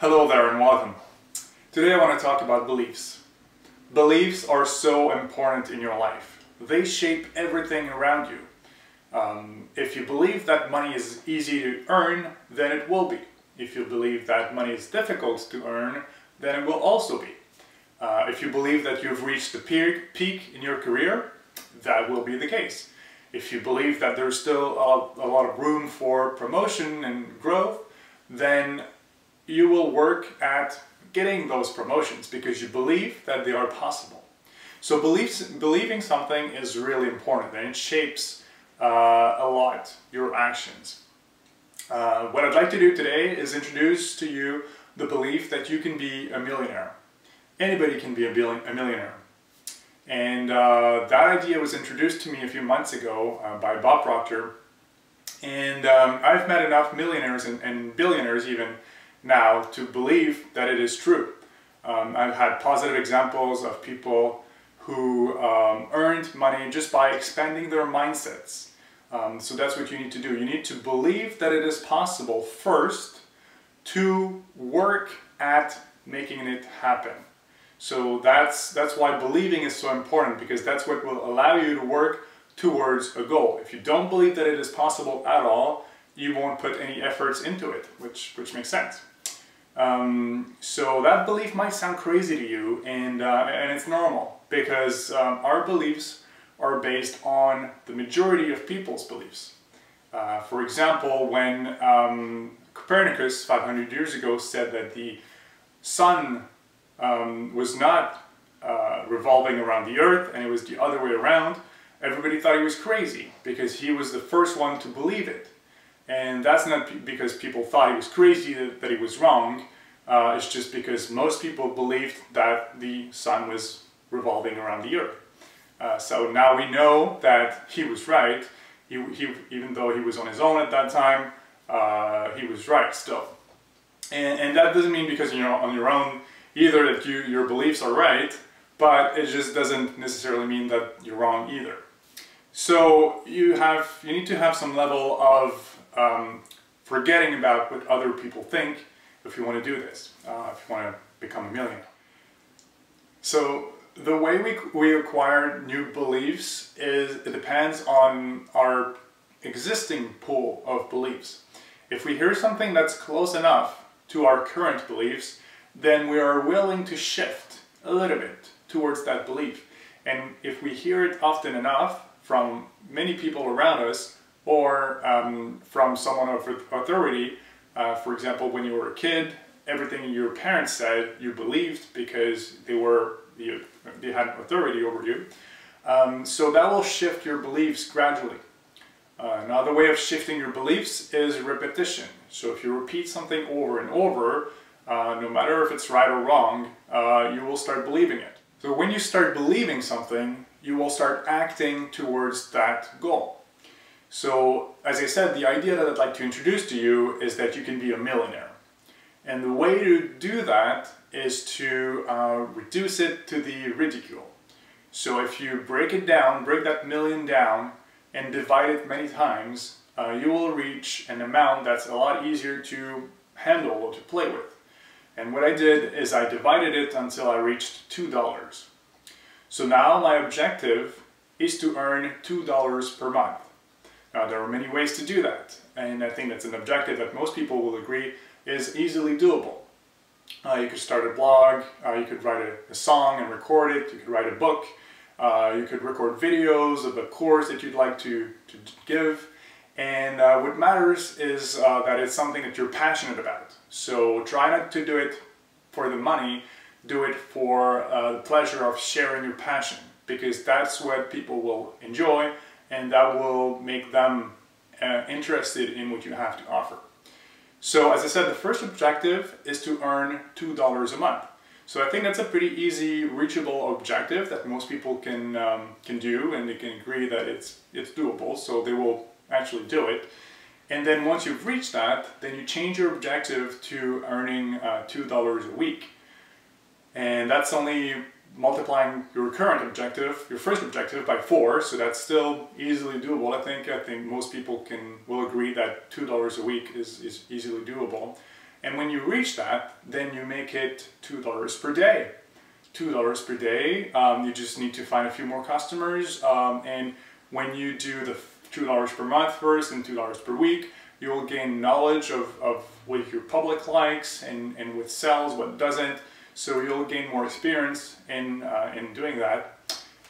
Hello there and welcome. Today I want to talk about beliefs. Beliefs are so important in your life. They shape everything around you. Um, if you believe that money is easy to earn, then it will be. If you believe that money is difficult to earn, then it will also be. Uh, if you believe that you've reached the peak, in your career, that will be the case. If you believe that there's still a, a lot of room for promotion and growth, then you will work at getting those promotions because you believe that they are possible. So beliefs, believing something is really important and it shapes uh, a lot your actions. Uh, what I'd like to do today is introduce to you the belief that you can be a millionaire. Anybody can be a, a millionaire. And uh, that idea was introduced to me a few months ago uh, by Bob Proctor. And um, I've met enough millionaires and, and billionaires even now to believe that it is true. Um, I've had positive examples of people who um, earned money just by expanding their mindsets. Um, so that's what you need to do. You need to believe that it is possible first to work at making it happen. So that's, that's why believing is so important because that's what will allow you to work towards a goal. If you don't believe that it is possible at all, you won't put any efforts into it, which, which makes sense. Um, so that belief might sound crazy to you, and, uh, and it's normal because um, our beliefs are based on the majority of people's beliefs. Uh, for example, when um, Copernicus 500 years ago said that the sun um, was not uh, revolving around the earth and it was the other way around, everybody thought he was crazy because he was the first one to believe it. And that's not because people thought he was crazy, that, that he was wrong. Uh, it's just because most people believed that the sun was revolving around the earth. Uh, so now we know that he was right. He, he, even though he was on his own at that time, uh, he was right still. And, and, that doesn't mean because you're on your own either that you, your beliefs are right, but it just doesn't necessarily mean that you're wrong either. So you have you need to have some level of um, forgetting about what other people think if you want to do this, uh, if you want to become a millionaire. So the way we, we acquire new beliefs is it depends on our existing pool of beliefs. If we hear something that's close enough to our current beliefs, then we are willing to shift a little bit towards that belief. And if we hear it often enough from many people around us, or um, from someone of authority. Uh, for example, when you were a kid, everything your parents said you believed because they were they had authority over you. Um, so that will shift your beliefs gradually. Uh, another way of shifting your beliefs is repetition. So if you repeat something over and over, uh, no matter if it's right or wrong, uh, you will start believing it. So when you start believing something, you will start acting towards that goal. So, as I said, the idea that I'd like to introduce to you is that you can be a millionaire. And the way to do that is to uh, reduce it to the ridicule. So if you break it down, break that million down, and divide it many times, uh, you will reach an amount that's a lot easier to handle or to play with. And what I did is I divided it until I reached $2. So now my objective is to earn $2 per month. Uh, there are many ways to do that, and I think that's an objective that most people will agree is easily doable. Uh, you could start a blog, uh, you could write a, a, song and record it, you could write a book, uh, you could record videos of a course that you'd like to, to give, and uh, what matters is uh, that it's something that you're passionate about. So try not to do it for the money, do it for the pleasure of sharing your passion, because that's what people will enjoy and that will make them uh, interested in what you have to offer. So as I said, the first objective is to earn $2 a month. So I think that's a pretty easy, reachable objective that most people can, um, can do and they can agree that it's, it's doable, so they will actually do it. And then once you've reached that, then you change your objective to earning uh, $2 a week. And that's only multiplying your current objective, your first objective by four, so that's still easily doable. I think I think most people can will agree that two dollars a week is, is easily doable. And when you reach that, then you make it $2 per day. $2 per day, um, you just need to find a few more customers. Um, and when you do the $2 per month first and $2 per week, you will gain knowledge of, of what your public likes and, and what sells, what doesn't. So you'll gain more experience in, uh, in doing that.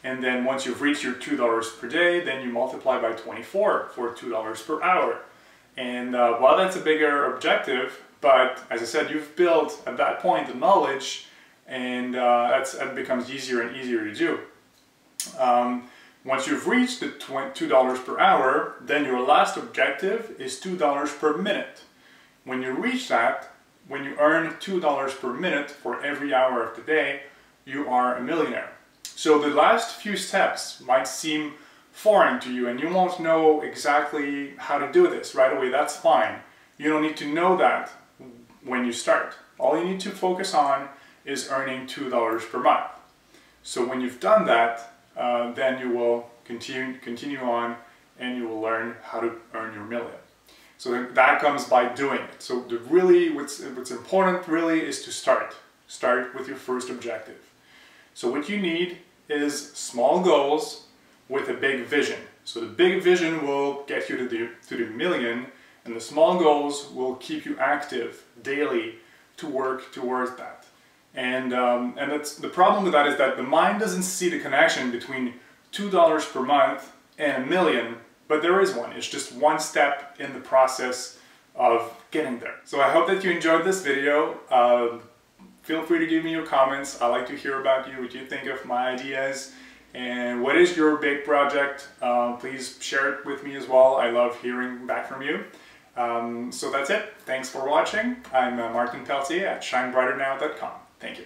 And then once you've reached your $2 per day, then you multiply by 24 for $2 per hour. And uh, while that's a bigger objective, but as I said, you've built at that point the knowledge and uh, that's, that becomes easier and easier to do. Um, once you've reached the $2 per hour, then your last objective is $2 per minute. When you reach that, when you earn $2 per minute for every hour of the day, you are a millionaire. So the last few steps might seem foreign to you and you won't know exactly how to do this right away. That's fine. You don't need to know that when you start. All you need to focus on is earning $2 per month. So when you've done that, uh, then you will continue, continue on and you will learn how to earn your million. So that comes by doing it. So the really, what's, what's important really is to start. Start with your first objective. So what you need is small goals with a big vision. So the big vision will get you to the, to the million and the small goals will keep you active daily to work towards that. And, um, and that's, the problem with that is that the mind doesn't see the connection between $2 per month and a million, but there is one. It's just one step in the process of getting there. So I hope that you enjoyed this video. Uh, feel free to give me your comments. I like to hear about you, what you think of my ideas, and what is your big project. Uh, please share it with me as well. I love hearing back from you. Um, so that's it. Thanks for watching. I'm uh, Martin Pelletier at shinebrighternow.com. Thank you.